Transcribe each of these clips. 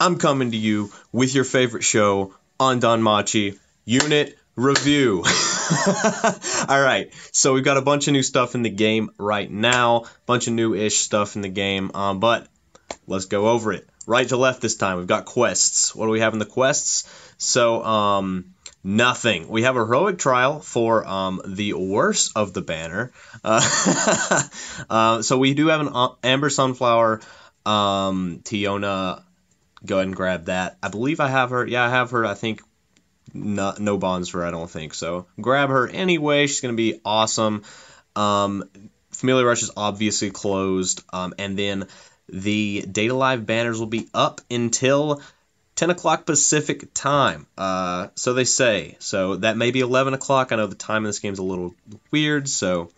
I'm coming to you with your favorite show on Danmachi Unit Review. All right, so we've got a bunch of new stuff in the game right now, bunch of new-ish stuff in the game, um, but let's go over it. Right to left this time, we've got quests. What do we have in the quests? So, um, nothing. We have a heroic trial for um, the worst of the banner. Uh, uh, so we do have an uh, Amber Sunflower, um, Tiona. Go ahead and grab that. I believe I have her. Yeah, I have her. I think not, no bonds for her, I don't think. So grab her anyway. She's going to be awesome. Um, Familia Rush is obviously closed. Um, and then the Date A Live banners will be up until 10 o'clock Pacific time. Uh, so they say. So that may be 11 o'clock. I know the time in this game is a little weird. So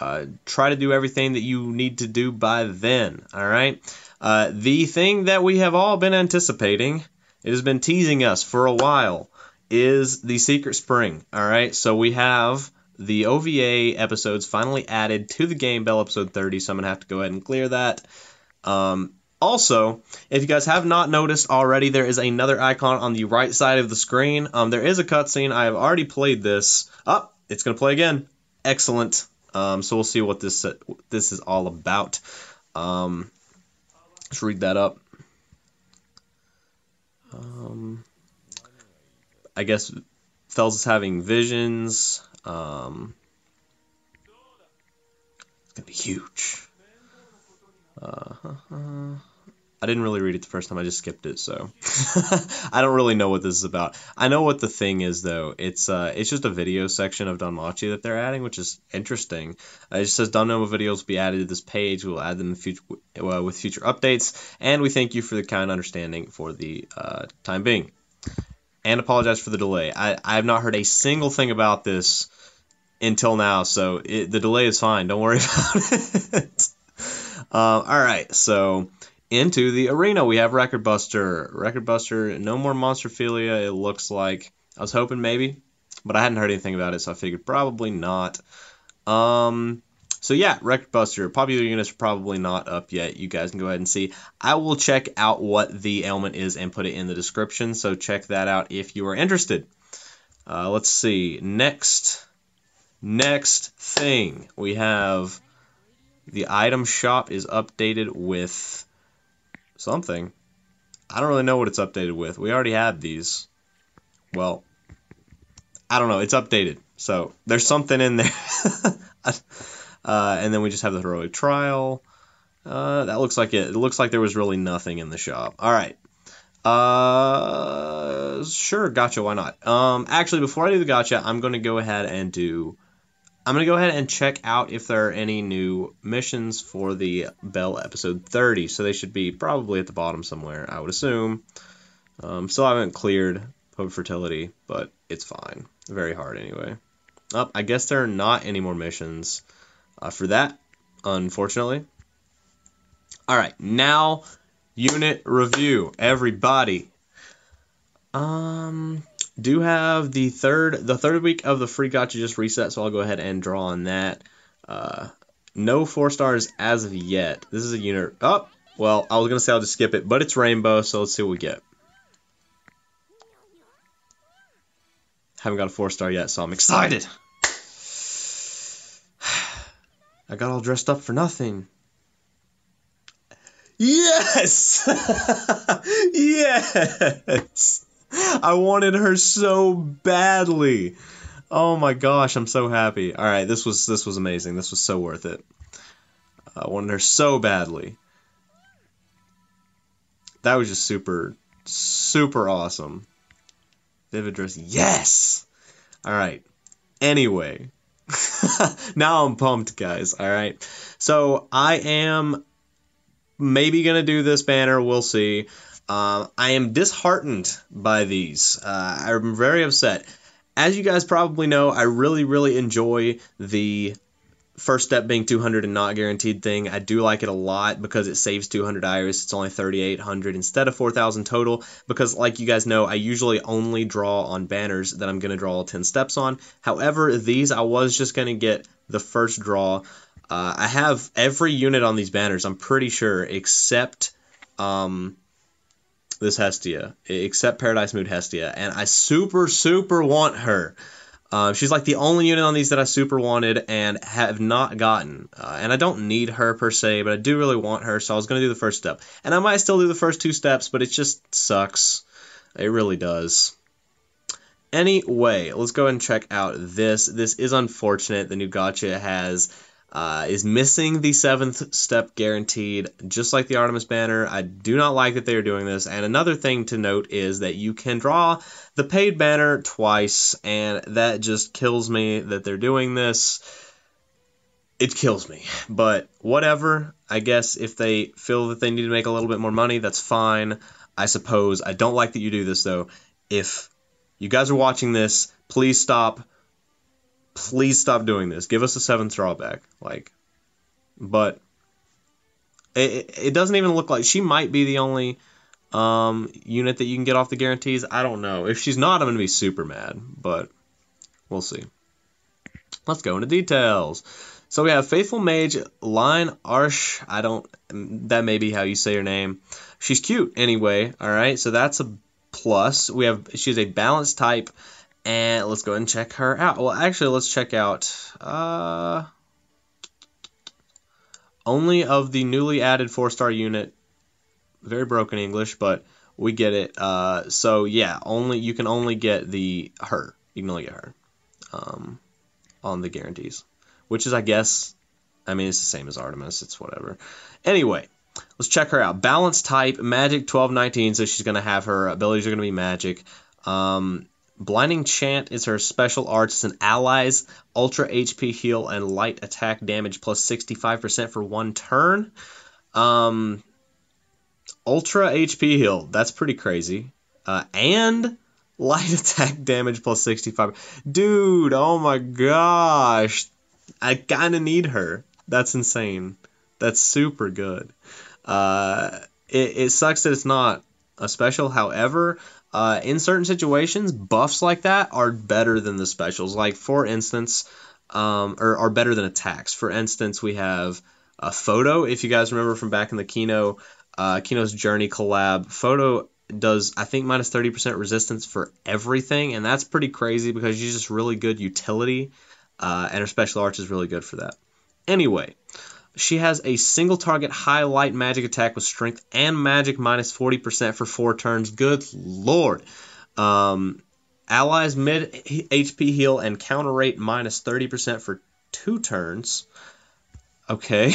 uh, try to do everything that you need to do by then. All right. Uh, the thing that we have all been anticipating, it has been teasing us for a while is the Secret Spring. All right, so we have the OVA episodes finally added to the game, Bell episode 30. So I'm gonna have to go ahead and clear that. Um, also, if you guys have not noticed already, there is another icon on the right side of the screen. Um, there is a cutscene. I have already played this. Up, oh, it's gonna play again. Excellent. Um, so we'll see what this uh, this is all about. Um, let's read that up. Um, I guess Fels is having visions. Um, it's gonna be huge. Uh, I didn't really read it the first time. I just skipped it, so I don't really know what this is about. I know what the thing is though. It's uh, it's just a video section of Danmachi that they're adding, which is interesting. Uh, it just says Danmachi videos will be added to this page. We'll add them in future uh, with future updates, and we thank you for the kind understanding for the uh, time being and apologize for the delay. I, I have not heard a single thing about this until now, so it, the delay is fine. Don't worry about it. uh, all right, so into the arena we have Record Buster. Record Buster, no more Monsterphilia. It looks like I was hoping maybe, but I hadn't heard anything about it, so I figured probably not. Um, so yeah, Record Buster. Popular units are probably not up yet. You guys can go ahead and see. I will check out what the ailment is and put it in the description. So check that out if you are interested. Uh, let's see. Next, next thing we have the item shop is updated with something. I don't really know what it's updated with. We already had these. Well, I don't know. It's updated. So there's something in there. Uh, and then we just have the heroic trial. Uh, that looks like it. It looks like there was really nothing in the shop. All right. Uh, sure, gotcha. Why not? Um, actually, before I do the gotcha, I'm going to go ahead and do. I'm going to go ahead and check out if there are any new missions for the Bell episode 30. So they should be probably at the bottom somewhere, I would assume. Um, still haven't cleared Pope Fertility, but it's fine. Very hard anyway. Up, oh, I guess there are not any more missions uh, for that, unfortunately. All right, now unit review, everybody. Um, do have the third the third week of the free gotcha just reset, so I'll go ahead and draw on that. Uh, no four stars as of yet. This is a unit. Oh, well, I was gonna say I'll just skip it, but it's rainbow, so let's see what we get. Haven't got a four star yet, so I'm excited. I got all dressed up for nothing. Yes! yes! I wanted her so badly. Oh my gosh, I'm so happy. All right, this was this was amazing. This was so worth it. I wanted her so badly. That was just super super awesome. Vivid dress. Yes. All right. Anyway, now I'm pumped, guys. All right. So I am maybe going to do this banner. We'll see. Uh, I am disheartened by these. Uh, I'm very upset. As you guys probably know, I really, really enjoy the first step being 200 and not guaranteed thing. I do like it a lot because it saves 200 iris. It's only 3,800 instead of 4,000 total. Because, like you guys know, I usually only draw on banners that I'm going to draw 10 steps on. However, these I was just going to get the first draw. Uh, I have every unit on these banners, I'm pretty sure, except um, this Hestia, except Paradise Mood Hestia, and I super super want her. Uh, she's like the only unit on these that I super wanted and have not gotten. Uh, and I don't need her per se, but I do really want her, so I was going to do the first step. And I might still do the first two steps, but it just sucks. It really does. Anyway, let's go ahead and check out this. This is unfortunate. The new gotcha has uh, is missing the seventh step guaranteed, just like the Artemis banner. I do not like that they are doing this. And another thing to note is that you can draw the paid banner twice, and that just kills me that they're doing this. It kills me. But whatever. I guess if they feel that they need to make a little bit more money, that's fine. I suppose. I don't like that you do this, though. If you guys are watching this, please stop please stop doing this. Give us a seventh drawback. Like, but it, it doesn't even look like she might be the only um, unit that you can get off the guarantees. I don't know. If she's not, I'm going to be super mad, but we'll see. Let's go into details. So we have Faithful Mage, Line Arsh. I don't, that may be how you say her name. She's cute anyway, alright? So that's a plus. We have, she's a balanced type and let's go ahead and check her out. Well, actually, let's check out uh, only of the newly added four star unit. Very broken English, but we get it. Uh, so yeah, only you can only get the her. You can only get her um, on the guarantees, which is, I guess, I mean, it's the same as Artemis. It's whatever. Anyway, let's check her out. Balance type, Magic 1219, so she's going to have her abilities are going to be Magic. Um, Blinding Chant is her special arts. It's an allies ultra HP heal and light attack damage plus 65% for one turn. Um, ultra HP heal. That's pretty crazy. Uh, and light attack damage plus 65. Dude, oh my gosh. I kind of need her. That's insane. That's super good. Uh, it, it sucks that it's not a special. However, uh, in certain situations, buffs like that are better than the specials. Like for instance, um, or are better than attacks. For instance, we have a photo. If you guys remember from back in the Kino, uh, Kino's Journey collab, photo does I think minus 30% resistance for everything, and that's pretty crazy because she's just really good utility, uh, and her special arts is really good for that. Anyway, she has a single target high light magic attack with strength and magic minus 40% for four turns. Good lord. Um, allies mid HP heal and counter rate minus 30% for two turns. Okay.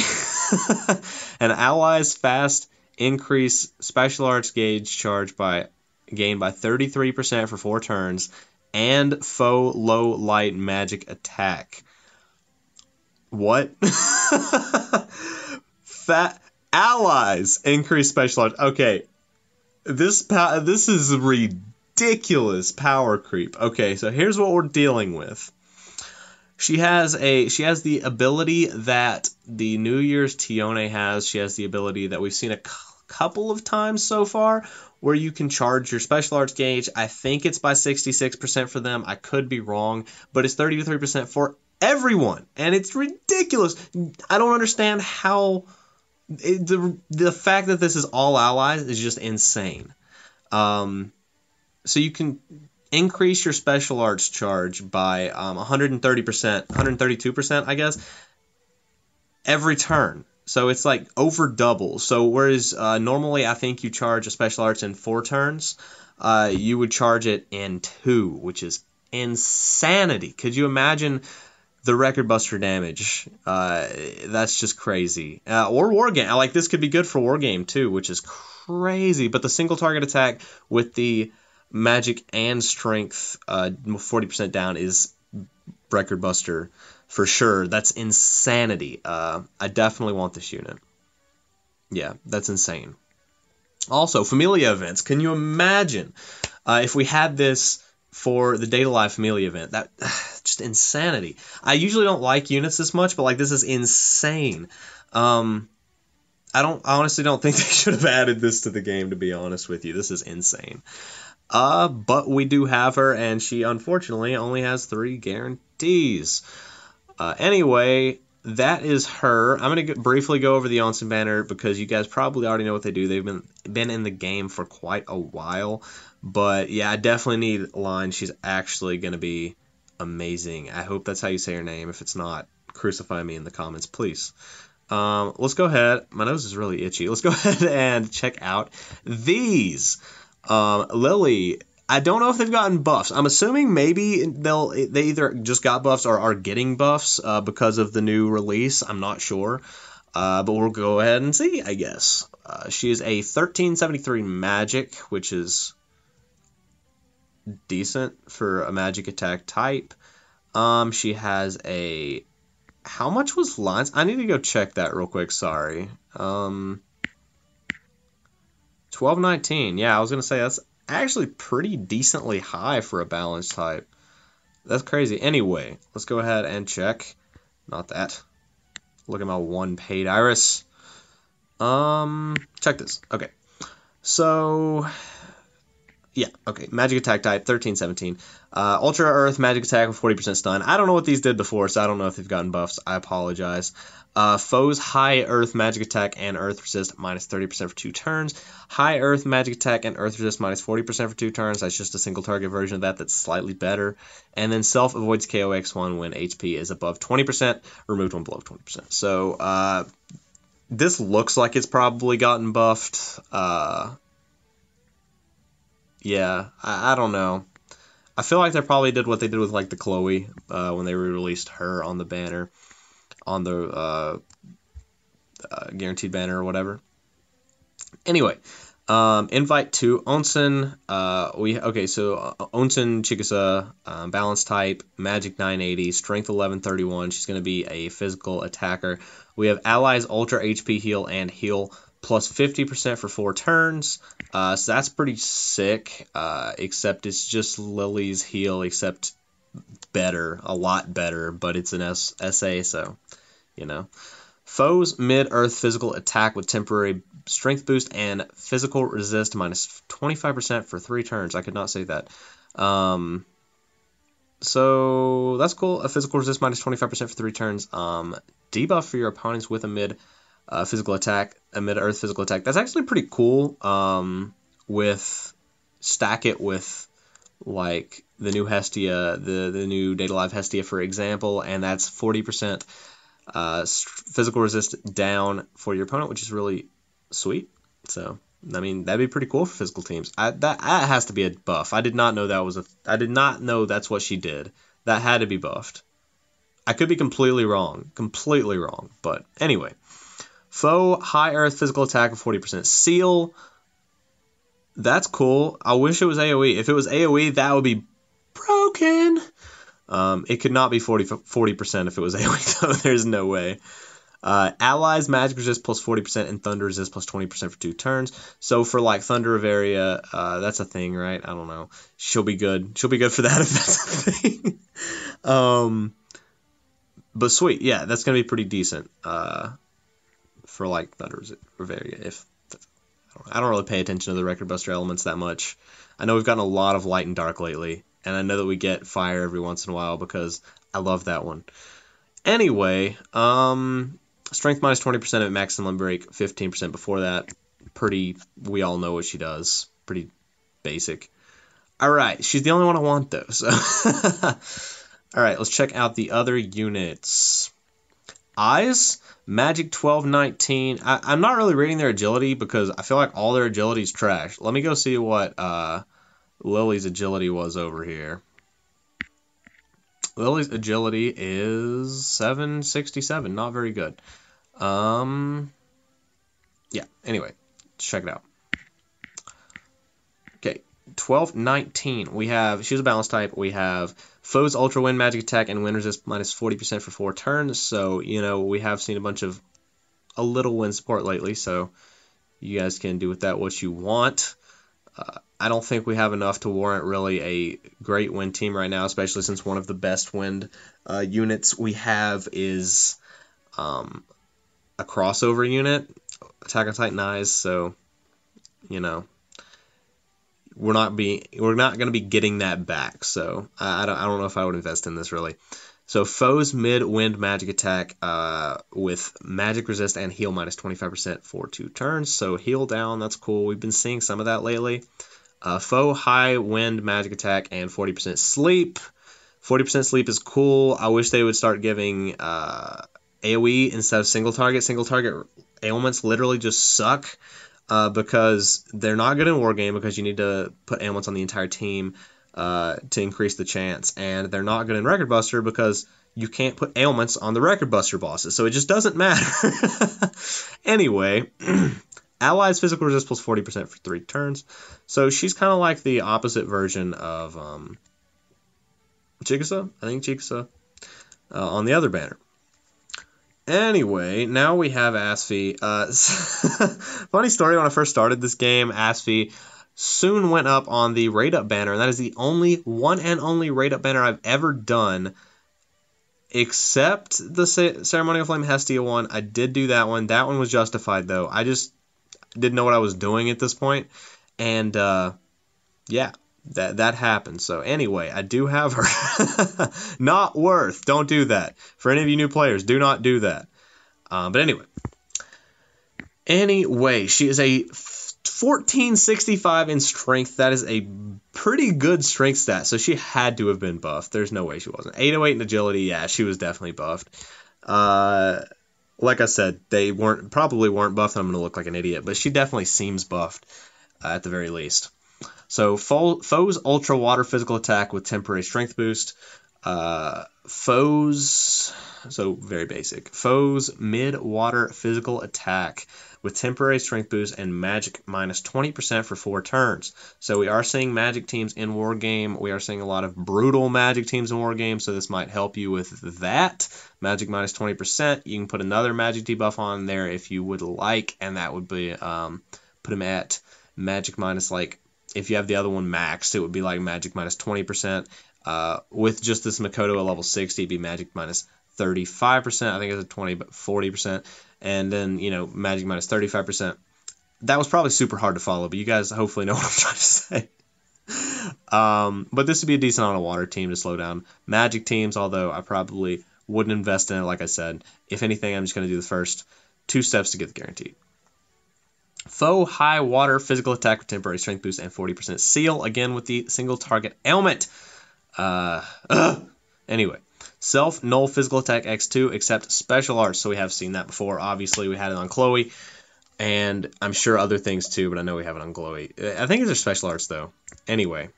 and allies fast increase special arts gauge charge by gain by 33% for four turns and foe low light magic attack. What? Fat allies increase special odds. Okay, this pa- this is ridiculous power creep. Okay, so here's what we're dealing with. She has a she has the ability that the New Year's Tione has. She has the ability that we've seen a c- couple of times so far where you can charge your special arts gauge. I think it's by 66% for them. I could be wrong, but it's 33% for everyone, and it's ridiculous. I don't understand how it, the the fact that this is all allies is just insane. Um, so you can increase your special arts charge by um, 130%, 132%, I guess, every turn. So it's like over double. So whereas uh, normally I think you charge a special arts in four turns, uh, you would charge it in two, which is insanity. Could you imagine the record buster damage. Uh, that's just crazy. Uh, or war game. Like this could be good for war game too, which is crazy. But the single target attack with the magic and strength, uh, 40% down is record buster for sure. That's insanity. Uh, I definitely want this unit. Yeah, that's insane. Also, Familia events. Can you imagine uh, if we had this for the Date A Live Familia event. That just insanity. I usually don't like units this much, but like this is insane. Um, I don't I honestly don't think they should have added this to the game. To be honest with you, this is insane. Uh, but we do have her, and she unfortunately only has three guarantees. Uh, anyway, that is her. I'm gonna briefly go over the Onsen banner because you guys probably already know what they do. They've been been in the game for quite a while, but yeah, I definitely need line. She's actually gonna be amazing. I hope that's how you say her name. If it's not, crucify me in the comments, please. Um, let's go ahead. My nose is really itchy. Let's go ahead and check out these. Um, Lily I don't know if they've gotten buffs. I'm assuming maybe they'll they either just got buffs or are getting buffs uh, because of the new release. I'm not sure, uh, but we'll go ahead and see. I guess uh, she is a 1373 magic, which is decent for a magic attack type. Um, she has a how much was lines? I need to go check that real quick. Sorry. Um, 1219. Yeah, I was gonna say that's actually pretty decently high for a balanced type. That's crazy. Anyway, let's go ahead and check. Not that. Look at my one paid iris. Um, check this. Okay. So, yeah, okay. Magic attack type, 13, 17. Uh, Ultra Earth, magic attack with 40% stun. I don't know what these did before, so I don't know if they've gotten buffs. I apologize. Uh, foes high earth magic attack and earth resist minus 30% for two turns. High earth magic attack and earth resist minus 40% for two turns. That's just a single target version of that that's slightly better. And then self avoids KOX1 when HP is above 20%, removed when below 20%. So uh, this looks like it's probably gotten buffed. Uh, yeah, I, I, don't know. I feel like they probably did what they did with like the Chloe uh, when they re-released her on the banner on the uh, uh, guaranteed banner or whatever. Anyway, um, invite to Onsen. Uh, we okay, so uh, Onsen Chigusa, um, balance type, magic 980, strength 1131. She's going to be a physical attacker. We have allies ultra HP heal and heal plus 50% for four turns. Uh, so that's pretty sick. Uh, except it's just Lily's heal, except better, a lot better, but it's an S- SA, so, you know. Foes mid earth physical attack with temporary strength boost and physical resist minus 25% for three turns. I could not say that. Um, so that's cool. A physical resist minus 25% for three turns. Um, debuff for your opponents with a mid uh, physical attack, a mid earth physical attack. That's actually pretty cool. Um, with stack it with like the new Hestia, the the new Date A Live Hestia, for example, and that's 40% uh, physical resist down for your opponent, which is really sweet. So I mean that'd be pretty cool for physical teams. I, that that has to be a buff. I did not know that was a. I did not know that's what she did. That had to be buffed. I could be completely wrong, completely wrong. But anyway, foe high earth physical attack of 40%. Seal that's cool. I wish it was AoE. If it was AoE, that would be broken. Um, it could not be 40, 40% if it was AoE, though. There's no way. Uh, allies magic resist plus 40% and thunder resist plus 20% for two turns. So for like Thunder Riveria, uh, that's a thing, right? I don't know. She'll be good. She'll be good for that if that's a thing. um, but sweet, yeah, that's gonna be pretty decent. Uh, for like Thunder Riveria if I don't really pay attention to the record buster elements that much. I know we've gotten a lot of light and dark lately, and I know that we get fire every once in a while because I love that one. Anyway, um, strength minus 20% at maximum break, 15% before that. Pretty, we all know what she does. Pretty basic. All right, she's the only one I want though. So, all right, let's check out the other units. Aiz. Magic 1219. I, am not really reading their agility because I feel like all their agility is trash. Let me go see what uh, Lily's agility was over here. Lily's agility is 767. Not very good. Um, yeah, anyway, check it out. Okay, 1219. We have, she's a balance type. We have Foes Ultra Wind Magic Attack and Wind Resist minus 40% for four turns. So, you know, we have seen a bunch of a little wind support lately. So, you guys can do with that what you want. Uh, I don't think we have enough to warrant really a great wind team right now, especially since one of the best wind uh, units we have is um, a crossover unit, Attack on Titan Aiz. So, you know, we're not be we're not going to be getting that back. So I, I, don't I don't know if I would invest in this really. So foes mid wind magic attack uh, with magic resist and heal minus 25% for two turns. So heal down, that's cool. We've been seeing some of that lately. Uh, foe high wind magic attack and 40% sleep. 40% sleep is cool. I wish they would start giving uh, AoE instead of single target. Single target ailments literally just suck uh, because they're not good in war game because you need to put ailments on the entire team uh, to increase the chance, and they're not good in Record Buster because you can't put ailments on the Record Buster bosses, so it just doesn't matter. anyway, Allies physical resist plus 40% for three turns, so she's kind of like the opposite version of um, I think Chigusa, uh, on the other banner. Anyway, now we have Asfi. Uh, funny story, when I first started this game, Asfi soon went up on the rate up banner, and that is the only one and only rate up banner I've ever done. Except the ceremonial flame Hestia one, I did do that one. That one was justified though. I just didn't know what I was doing at this point, and uh, yeah, that that happened. So anyway, I do have her. not worth. Don't do that. For any of you new players, do not do that. Um, but anyway, anyway, she is a 1465 in strength. That is a pretty good strength stat. So she had to have been buffed. There's no way she wasn't. 808 in agility. Yeah, she was definitely buffed. Uh, like I said, they weren't probably weren't buffed. I'm gonna look like an idiot, but she definitely seems buffed uh, at the very least. So foes ultra water physical attack with temporary strength boost. Uh, foes so very basic. Foes mid water physical attack with temporary strength boost and magic minus 20% for four turns. So we are seeing magic teams in war game. We are seeing a lot of brutal magic teams in war game, so this might help you with that. Magic minus 20%. You can put another magic debuff on there if you would like, and that would be um, put them at magic minus like if you have the other one maxed, it would be like magic minus 20%. Uh, with just this Mikoto at level 60, it'd be magic minus 35%. I think it's a 20, but 40%. And then, you know, Magic minus 35%. That was probably super hard to follow, but you guys hopefully know what I'm trying to say. Um, but this would be a decent on a water team to slow down Magic teams, although I probably wouldn't invest in it, like I said. If anything, I'm just going to do the first two steps to get the guaranteed. Foe high water physical attack with temporary strength boost and 40% seal, again with the single target ailment. Uh, anyway, Self, null physical attack X2, except special arts. So we have seen that before. Obviously, we had it on Chloe, and I'm sure other things too, but I know we have it on Chloe. I think these are special arts, though. Anyway,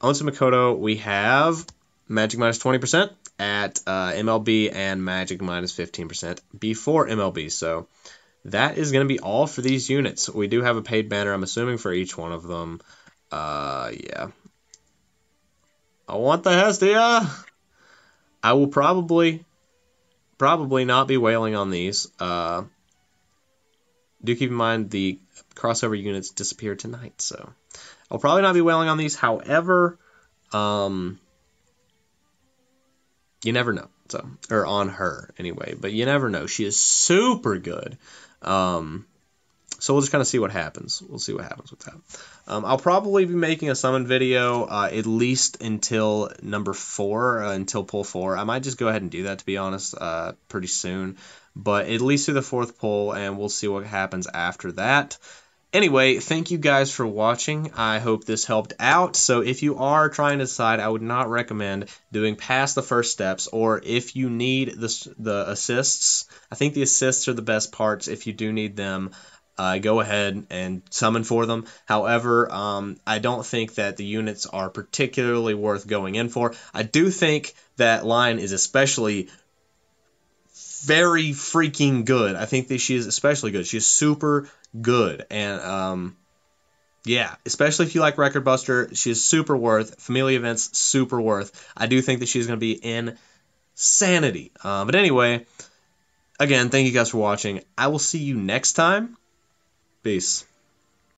on to Mikoto, we have Magic minus 20% at uh, MLB and Magic minus 15% before MLB. So that is going to be all for these units. We do have a paid banner, I'm assuming, for each one of them. Uh, yeah. I want the Hestia! I will probably probably not be wailing on these. Uh, do keep in mind the crossover units disappear tonight, so I'll probably not be wailing on these. However, um, you never know. So or on her anyway, but you never know. She is super good. Um, so we'll just kind of see what happens. We'll see what happens with that. Um, I'll probably be making a summon video uh, at least until number four, uh, until pull four. I might just go ahead and do that to be honest, uh, pretty soon. But at least through the fourth pull, and we'll see what happens after that. Anyway, thank you guys for watching. I hope this helped out. So if you are trying to decide, I would not recommend doing past the first steps, or if you need the, the assists, I think the assists are the best parts if you do need them uh, go ahead and summon for them. However, um, I don't think that the units are particularly worth going in for. I do think that line is especially very freaking good. I think that she is especially good. She's super good, and um, yeah, especially if you like Record Buster, she's super worth. Familia events, super worth. I do think that she's going to be insanity. Uh, but anyway, again, thank you guys for watching. I will see you next time. Peace.